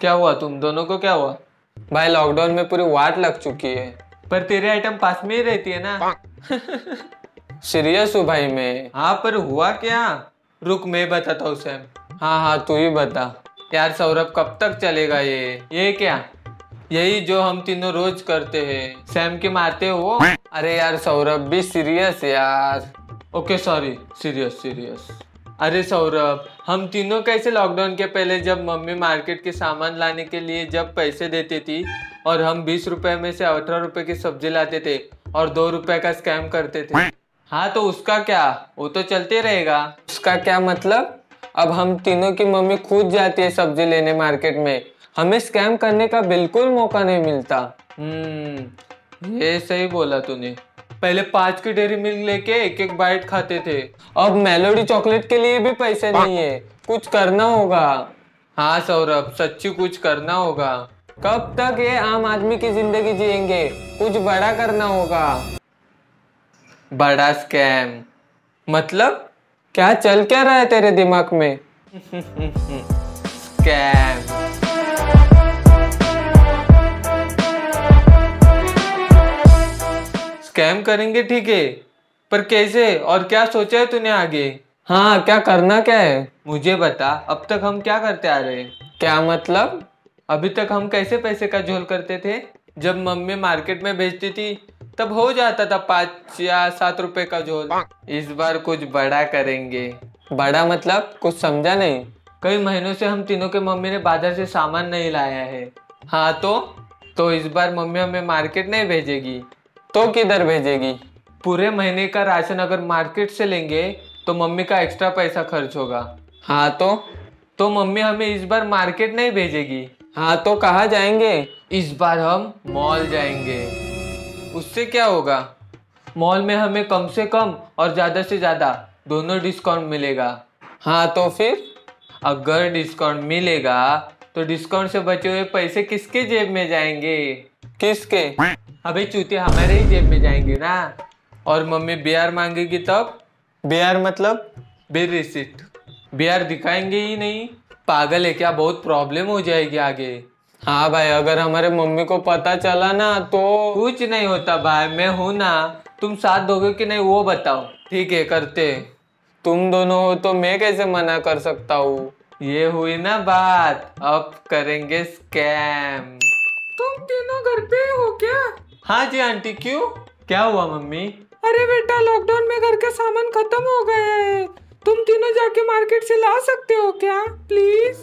क्या हुआ तुम? दोनों को क्या हुआ? भाई लॉकडाउन में पूरी वाट लग चुकी है। पर तेरे आइटम पास में ही रहती है ना? सीरियस हूँ भाई मैं। हाँ पर हुआ क्या? रुक मैं बताता हूँ सैम हाँ हाँ तू ही बता। यार सौरभ कब तक चलेगा ये? ये क्या? यही जो हम तीनों रोज करते हैं। सैम के मारते हो अरे यार सौरभ भी सीरियस यार। ओके सॉरी सीरियस सीरियस अरे सौरभ, हम तीनों कैसे लॉकडाउन के पहले जब मम्मी मार्केट के सामान लाने के लिए जब पैसे देती थी और हम बीस रुपए में से अठारह रुपए की सब्ज़ी लाते थे और दो रुपए का स्कैम करते थे। हाँ तो उसका क्या? वो तो चलते रहेगा। उसका क्या मतलब? अब हम तीनों की मम्मी खुद जाती है सब्ज़ी लेने मार्केट में। हमें स्कैम करने का बिल्कुल मौका नहीं मिलता। हम्म ये सही बोला तूने। पहले पाँच की डेरी मिल्क लेके एक एक बाइट खाते थे। अब मेलोडी चॉकलेट के लिए भी पैसे नहीं है। कुछ करना होगा। हाँ सौरभ, सच्ची कुछ करना होगा। कब तक ये आम आदमी की ज़िंदगी जिएँगे? कुछ बड़ा करना होगा। बड़ा स्कैम। मतलब? क्या चल क्या रहा है तेरे दिमाग में? स्कैम। स्कैम करेंगे ठीक है? पर कैसे? और क्या सोचा है तूने आगे? हाँ क्या करना क्या है? मुझे बता अब तक हम क्या करते आ रहे हैं? क्या मतलब? अभी तक हम कैसे पैसे का झोल करते थे? जब मम्मी मार्केट में बेचती थी तब हो जाता था पाँच या सात रुपए का झोल। इस बार कुछ बड़ा करेंगे। बड़ा मतलब? कुछ समझा नहीं। कई महीनों से हम तीनों के मम्मी ने बाज़ार से सामान नहीं लाया है। हाँ तो? तो इस बार मम्मी हमें मार्केट नहीं भेजेगी। तो किधर भेजेगी? पूरे महीने का राशन अगर मार्केट से लेंगे तो मम्मी का एक्स्ट्रा पैसा खर्च होगा। हाँ तो? तो मम्मी हमें इस बार मार्केट नहीं भेजेगी। हाँ तो कहाँ जाएँगे? इस बार हम मॉल जाएँगे। उससे क्या होगा? मॉल में हमें कम से कम और ज़्यादा से ज़्यादा दोनों डिस्काउंट मिलेगा। हाँ तो फिर? अगर डिस्काउंट मिलेगा तो डिस्काउंट से बचे हुए पैसे किसके जेब में जाएँगे? किसके? अबे चूते हमारे ही जेब में जाएँगे ना। और मम्मी बिहार मांगेगी तब? बिहार मतलब? बिल रिसिट बिहार दिखाएँगे ही नहीं। पागल है क्या? बहुत प्रॉब्लम हो जाएगी आगे। हाँ भाई अगर हमारे मम्मी को पता चला ना तो कुछ नहीं होता भाई मैं हूँ ना। तुम साथ दोगे कि नहीं वो बताओ। ठीक है करते। तुम दोनों हो तो मैं कैसे मना कर सकता हूँ? ये हुई ना बात। अब करेंगे स्कैम। तुम तीनों घर पे हो क्या? हाँ जी, आंटी, क्यों? क्या हुआ, मम्मी? अरे बेटा लॉकडाउन में घर का सामान खत्म हो गया है। तुम तीनों जाके मार्केट से ला सकते हो क्या? प्लीज़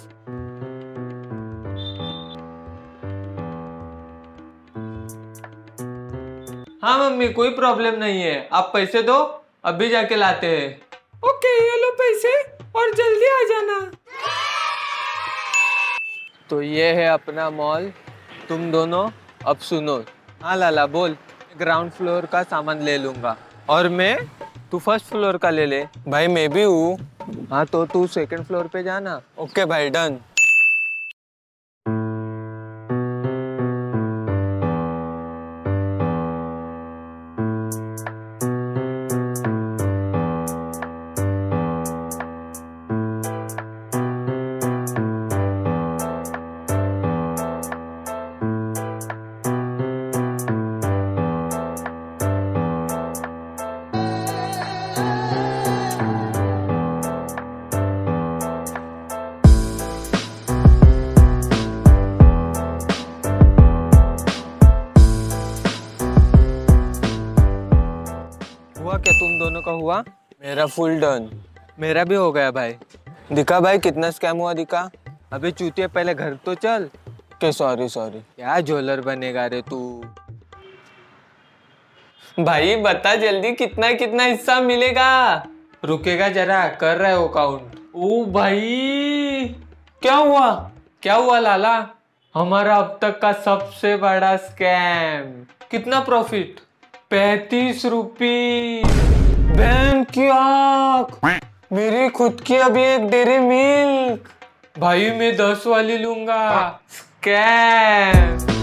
हाँ मम्मी, कोई प्रॉब्लम नहीं है। आप पैसे दो, अभी जाके लाते हैं। ओके ये लो पैसे और जल्दी आ जाना। तो ये है अपना मॉल तुम दोनों, अब सुनो। हाँ लाला बोल। ग्राउंड फ्लोर का सामान ले लूँगा। और मैं तू फ़र्स्ट फ्लोर का ले ले। भाई मैं भी हूँ। हाँ तो तू सेकंड फ्लोर पे जाना। ओके भाई डन तुम दोनों का हुआ? मेरा फुल डन मेरा भी हो गया भाई। दिखा भाई कितना स्कैम हुआ दिखा? अबे चूतिया पहले घर तो चल। के सॉरी सॉरी क्या झोलर बनेगा रे तू? भाई बता जल्दी कितना कितना हिस्सा मिलेगा? रुकेगा जरा कर रहा है वो काउंट ओ भाई क्या हुआ? क्या हुआ लाला? हमारा अब तक का सबसे बड़ा स्कैम कितना प्रॉफिट पैतीस रुपी। बहन की आख। मेरी खुद की अभी एक डेरी मिल्क। भाई मैं दस वाली लूँगा। स्कैम